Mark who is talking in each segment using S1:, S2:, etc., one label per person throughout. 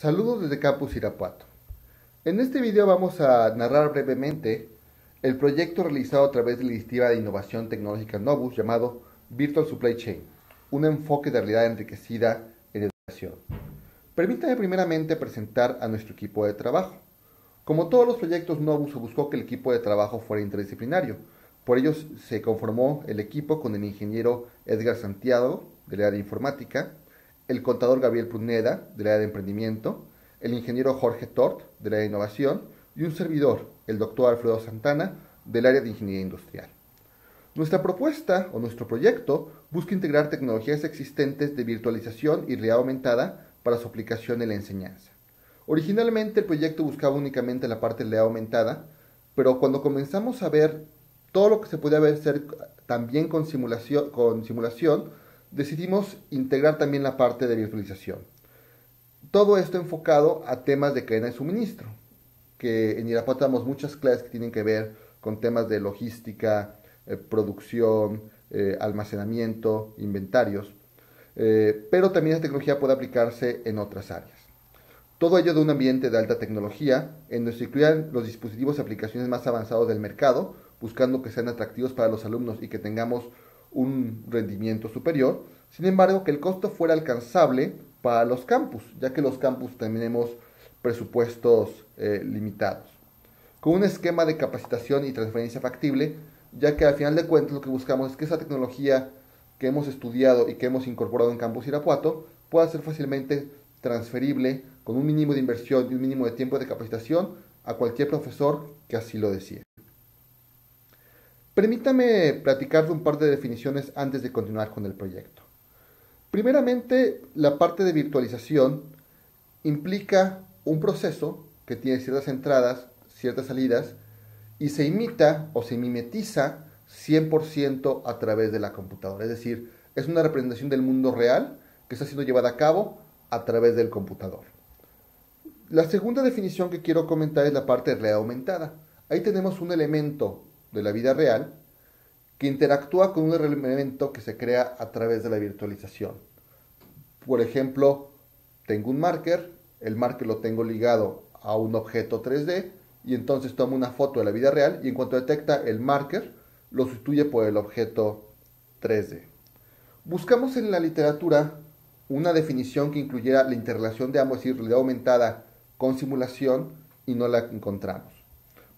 S1: Saludos desde Campus Irapuato. En este video vamos a narrar brevemente el proyecto realizado a través de la Iniciativa de Innovación Tecnológica Novus llamado Virtual Supply Chain, un enfoque de realidad enriquecida en educación. Permítame primeramente presentar a nuestro equipo de trabajo. Como todos los proyectos Novus, se buscó que el equipo de trabajo fuera interdisciplinario. Por ello se conformó el equipo con el ingeniero Edgar Santiago, del área de informática, el contador Gabriel Pruneda, del área de emprendimiento, el ingeniero Jorge Tort, del área de innovación, y un servidor, el doctor Alfredo Santana, del área de ingeniería industrial. Nuestra propuesta o nuestro proyecto busca integrar tecnologías existentes de virtualización y realidad aumentada para su aplicación en la enseñanza. Originalmente el proyecto buscaba únicamente la parte de realidad aumentada, pero cuando comenzamos a ver todo lo que se podía hacer también con simulación, con simulación decidimos integrar también la parte de virtualización. Todo esto enfocado a temas de cadena de suministro, que en Irapuato damos muchas clases que tienen que ver con temas de logística, eh, producción, eh, almacenamiento, inventarios, eh, pero también la tecnología puede aplicarse en otras áreas. Todo ello de un ambiente de alta tecnología, en donde se incluyan los dispositivos y aplicaciones más avanzados del mercado, buscando que sean atractivos para los alumnos y que tengamos un rendimiento superior, sin embargo que el costo fuera alcanzable para los campus, ya que los campus tenemos presupuestos eh, limitados. Con un esquema de capacitación y transferencia factible, ya que al final de cuentas lo que buscamos es que esa tecnología que hemos estudiado y que hemos incorporado en Campus Irapuato pueda ser fácilmente transferible con un mínimo de inversión y un mínimo de tiempo de capacitación a cualquier profesor que así lo desee. Permítame platicar de un par de definiciones antes de continuar con el proyecto. Primeramente, la parte de virtualización implica un proceso que tiene ciertas entradas, ciertas salidas, y se imita o se mimetiza 100% a través de la computadora. Es decir, es una representación del mundo real que está siendo llevada a cabo a través del computador. La segunda definición que quiero comentar es la parte de realidad aumentada. Ahí tenemos un elemento de la vida real que interactúa con un elemento que se crea a través de la virtualización. Por ejemplo, tengo un marker, el marker lo tengo ligado a un objeto 3D y entonces tomo una foto de la vida real y en cuanto detecta el marker, lo sustituye por el objeto 3D. Buscamos en la literatura una definición que incluyera la interrelación de ambos, es decir, realidad aumentada con simulación, y no la encontramos.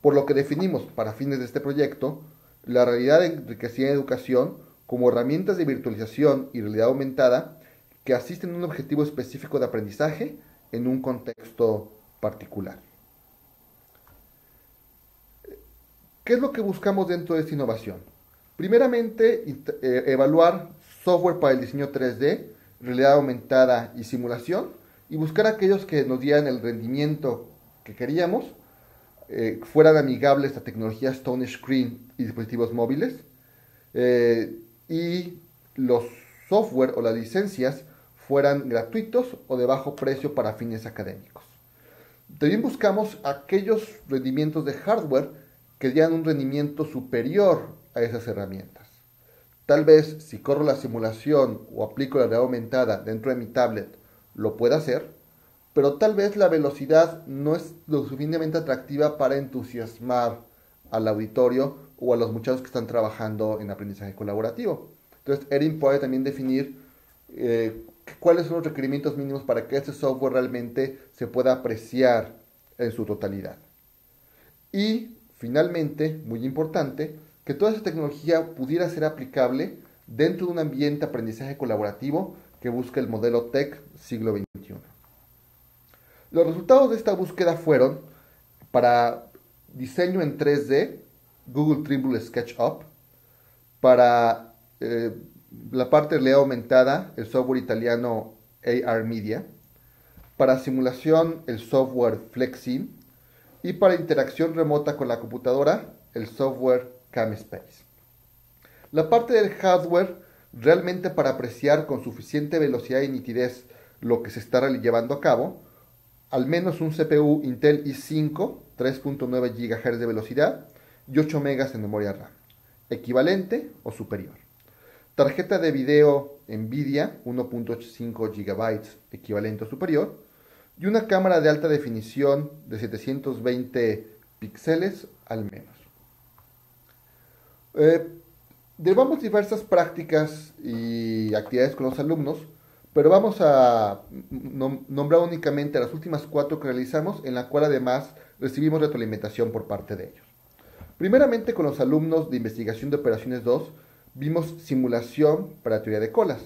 S1: Por lo que definimos, para fines de este proyecto, la realidad enriquecida en educación como herramientas de virtualización y realidad aumentada que asisten a un objetivo específico de aprendizaje en un contexto particular. ¿Qué es lo que buscamos dentro de esta innovación? Primeramente, eh, evaluar software para el diseño 3D, realidad aumentada y simulación, y buscar aquellos que nos dieran el rendimiento que queríamos eh, fueran amigables a tecnologías Stone Screen y dispositivos móviles eh, y los software o las licencias fueran gratuitos o de bajo precio para fines académicos. También buscamos aquellos rendimientos de hardware que dieran un rendimiento superior a esas herramientas. Tal vez si corro la simulación o aplico la realidad aumentada dentro de mi tablet, lo pueda hacer, pero tal vez la velocidad no es lo suficientemente atractiva para entusiasmar al auditorio o a los muchachos que están trabajando en aprendizaje colaborativo. Entonces, Erin puede también definir eh, cuáles son los requerimientos mínimos para que este software realmente se pueda apreciar en su totalidad. Y, finalmente, muy importante, que toda esa tecnología pudiera ser aplicable dentro de un ambiente de aprendizaje colaborativo que busca el modelo TEC siglo XXI. Los resultados de esta búsqueda fueron para diseño en 3D, Google Trimble SketchUp, para eh, la parte de realidad aumentada, el software italiano AR Media, para simulación, el software Flexin, y para interacción remota con la computadora, el software CamSpace. La parte del hardware, realmente para apreciar con suficiente velocidad y nitidez lo que se está llevando a cabo, al menos un CPU Intel i5, 3.9 GHz de velocidad y 8 MB en memoria RAM, equivalente o superior. Tarjeta de video Nvidia, 1.85 GB, equivalente o superior. y una cámara de alta definición de 720 píxeles al menos. Eh, diversas prácticas y actividades con los alumnos, pero vamos a nombrar únicamente las últimas cuatro que realizamos, en la cual además recibimos retroalimentación por parte de ellos. Primeramente con los alumnos de investigación de operaciones 2, vimos simulación para teoría de colas.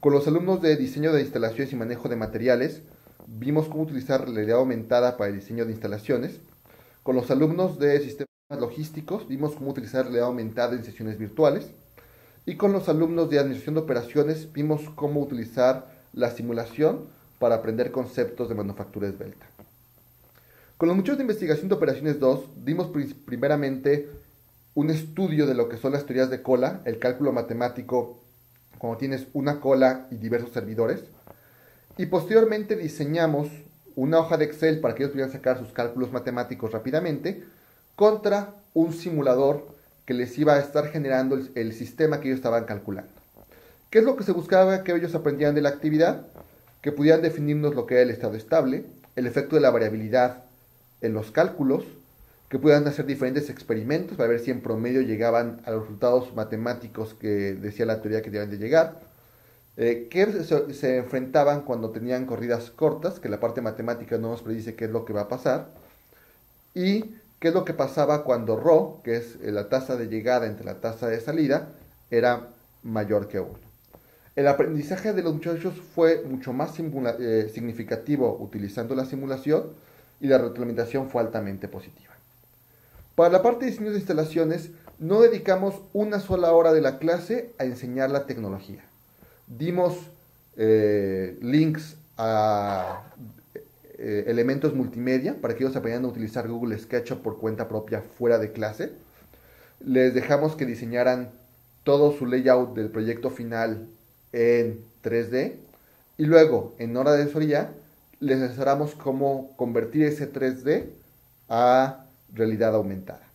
S1: Con los alumnos de diseño de instalaciones y manejo de materiales, vimos cómo utilizar realidad aumentada para el diseño de instalaciones. Con los alumnos de sistemas logísticos, vimos cómo utilizar realidad aumentada en sesiones virtuales. Y con los alumnos de administración de operaciones, vimos cómo utilizar la simulación para aprender conceptos de manufactura esbelta. Con los muchachos de investigación de operaciones 2, dimos primeramente un estudio de lo que son las teorías de cola, el cálculo matemático cuando tienes una cola y diversos servidores. Y posteriormente diseñamos una hoja de Excel para que ellos pudieran sacar sus cálculos matemáticos rápidamente contra un simulador que les iba a estar generando el, sistema que ellos estaban calculando. ¿Qué es lo que se buscaba? Que ellos aprendieran de la actividad, que pudieran definirnos lo que era el estado estable, el efecto de la variabilidad en los cálculos, que pudieran hacer diferentes experimentos para ver si en promedio llegaban a los resultados matemáticos que decía la teoría que debían de llegar, eh, que se, enfrentaban cuando tenían corridas cortas, que la parte matemática no nos predice qué es lo que va a pasar, y qué es lo que pasaba cuando Rho, que es eh, la tasa de llegada entre la tasa de salida, era mayor que 1. El aprendizaje de los muchachos fue mucho más eh, significativo utilizando la simulación y la retroalimentación fue altamente positiva. Para la parte de diseño de instalaciones, no dedicamos una sola hora de la clase a enseñar la tecnología. Dimos eh, links a eh, elementos multimedia para que ellos aprendieran a utilizar Google SketchUp por cuenta propia fuera de clase. Les dejamos que diseñaran todo su layout del proyecto final en 3D y luego en hora de asesoría les asesoramos cómo convertir ese 3D a realidad aumentada.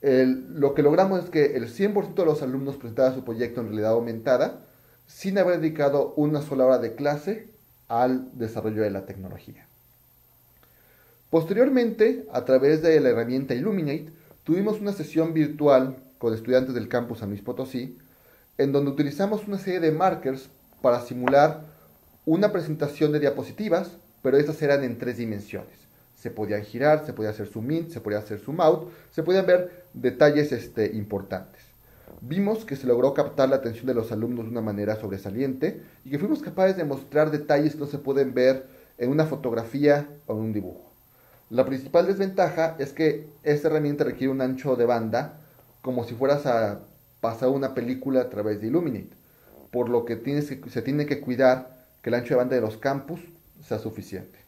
S1: lo que logramos es que el 100% de los alumnos presentaban su proyecto en realidad aumentada sin haber dedicado una sola hora de clase al desarrollo de la tecnología. Posteriormente, a través de la herramienta Illuminate, tuvimos una sesión virtual con estudiantes del campus San Luis Potosí, en donde utilizamos una serie de markers para simular una presentación de diapositivas, pero estas eran en tres dimensiones se podían girar, se podía hacer zoom in, se podía hacer zoom out, se podían ver detalles este, importantes. Vimos que se logró captar la atención de los alumnos de una manera sobresaliente y que fuimos capaces de mostrar detalles que no se pueden ver en una fotografía o en un dibujo. La principal desventaja es que esta herramienta requiere un ancho de banda como si fueras a pasar una película a través de Illuminate, por lo que, se tiene que cuidar que el ancho de banda de los campus sea suficiente.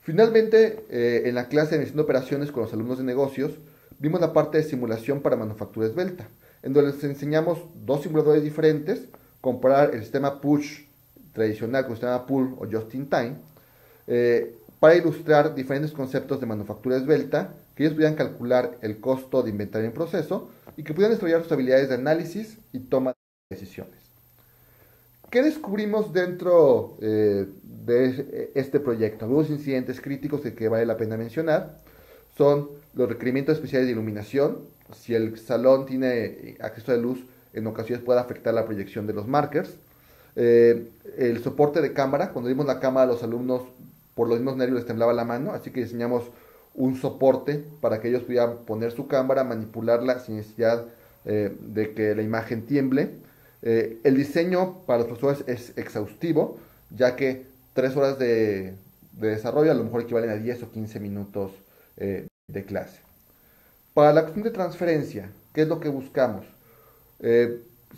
S1: Finalmente, eh, en la clase de de operaciones con los alumnos de negocios, vimos la parte de simulación para manufactura esbelta, en donde les enseñamos dos simuladores diferentes, comparar el sistema push tradicional con el sistema pull o just in time, eh, para ilustrar diferentes conceptos de manufactura esbelta, que ellos pudieran calcular el costo de inventario en proceso y que pudieran desarrollar sus habilidades de análisis y toma de decisiones. ¿Qué descubrimos dentro eh, de este proyecto? Algunos incidentes críticos que vale la pena mencionar son los requerimientos especiales de iluminación. Si el salón tiene acceso de luz, en ocasiones puede afectar la proyección de los markers. Eh, el soporte de cámara, cuando dimos la cámara a los alumnos, por los mismos nervios les temblaba la mano, así que diseñamos un soporte para que ellos pudieran poner su cámara, manipularla sin necesidad eh, de que la imagen tiemble. Eh, el diseño para los profesores es exhaustivo, ya que tres horas de, desarrollo a lo mejor equivalen a 10 o 15 minutos eh, de clase. Para la cuestión de transferencia, ¿qué es lo que buscamos?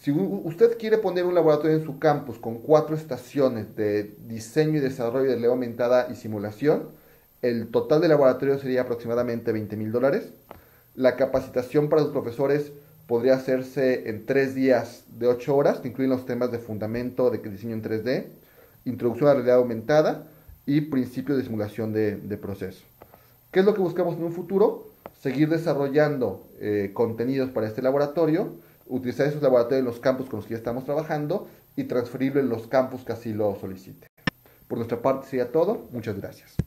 S1: Si usted quiere poner un laboratorio en su campus con cuatro estaciones de diseño y desarrollo de ley aumentada y simulación, el total del laboratorio sería aproximadamente 20 mil dólares. La capacitación para los profesores podría hacerse en tres días de ocho horas, que incluyen los temas de fundamento de diseño en 3D, introducción a la realidad aumentada y principios de simulación de, proceso. ¿Qué es lo que buscamos en un futuro? Seguir desarrollando eh, contenidos para este laboratorio, utilizar esos laboratorios en los campus con los que ya estamos trabajando y transferirlo en los campus que así lo soliciten. Por nuestra parte sería todo. Muchas gracias.